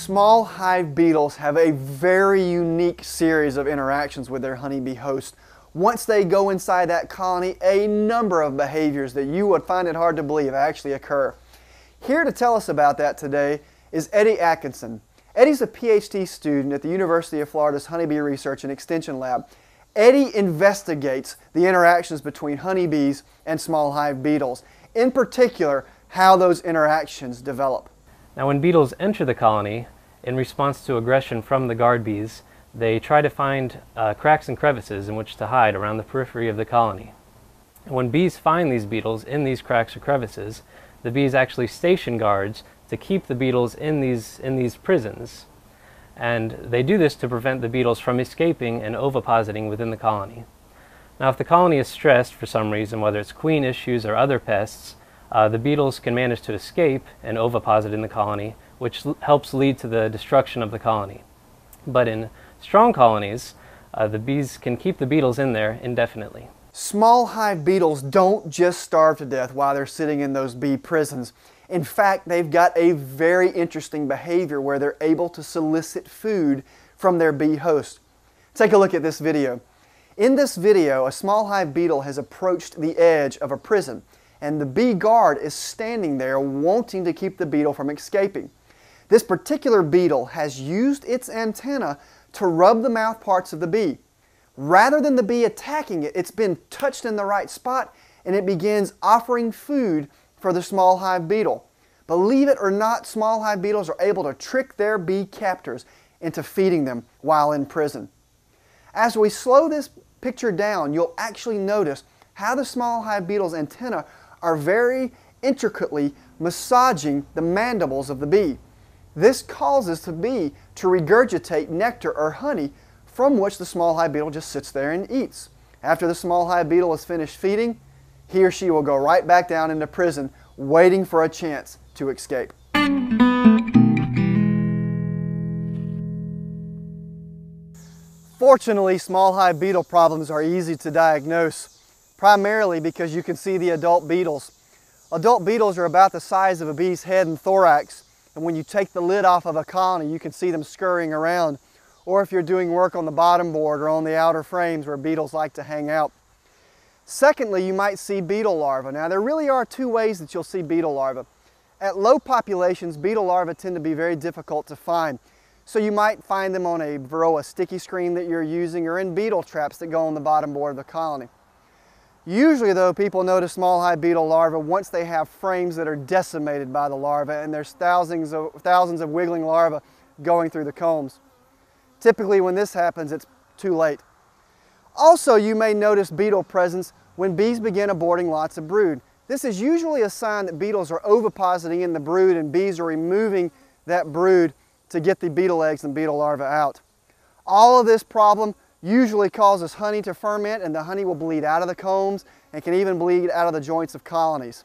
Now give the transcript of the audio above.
Small hive beetles have a very unique series of interactions with their honeybee host. Once they go inside that colony, a number of behaviors that you would find it hard to believe actually occur. Here to tell us about that today is Eddie Atkinson. Eddie's a PhD student at the University of Florida's Honeybee Research and Extension Lab. Eddie investigates the interactions between honeybees and small hive beetles, in particular, how those interactions develop. Now when beetles enter the colony, in response to aggression from the guard bees, they try to find uh, cracks and crevices in which to hide around the periphery of the colony. And when bees find these beetles in these cracks or crevices, the bees actually station guards to keep the beetles in these, in these prisons. And they do this to prevent the beetles from escaping and ovipositing within the colony. Now if the colony is stressed for some reason, whether it's queen issues or other pests, uh, the beetles can manage to escape and oviposit in the colony, which helps lead to the destruction of the colony. But in strong colonies, uh, the bees can keep the beetles in there indefinitely. Small hive beetles don't just starve to death while they're sitting in those bee prisons. In fact, they've got a very interesting behavior where they're able to solicit food from their bee host. Take a look at this video. In this video, a small hive beetle has approached the edge of a prison and the bee guard is standing there wanting to keep the beetle from escaping. This particular beetle has used its antenna to rub the mouth parts of the bee. Rather than the bee attacking it, it's been touched in the right spot and it begins offering food for the small hive beetle. Believe it or not, small hive beetles are able to trick their bee captors into feeding them while in prison. As we slow this picture down, you'll actually notice how the small hive beetle's antenna are very intricately massaging the mandibles of the bee. This causes the bee to regurgitate nectar or honey from which the small hive beetle just sits there and eats. After the small hive beetle is finished feeding, he or she will go right back down into prison waiting for a chance to escape. Fortunately, small hive beetle problems are easy to diagnose primarily because you can see the adult beetles. Adult beetles are about the size of a bee's head and thorax, and when you take the lid off of a colony, you can see them scurrying around, or if you're doing work on the bottom board or on the outer frames where beetles like to hang out. Secondly, you might see beetle larvae. Now, there really are two ways that you'll see beetle larvae. At low populations, beetle larvae tend to be very difficult to find. So you might find them on a Varroa sticky screen that you're using or in beetle traps that go on the bottom board of the colony. Usually though, people notice small hive beetle larvae once they have frames that are decimated by the larvae and there's thousands of, thousands of wiggling larvae going through the combs. Typically when this happens, it's too late. Also, you may notice beetle presence when bees begin aborting lots of brood. This is usually a sign that beetles are ovipositing in the brood and bees are removing that brood to get the beetle eggs and beetle larvae out. All of this problem usually causes honey to ferment and the honey will bleed out of the combs and can even bleed out of the joints of colonies.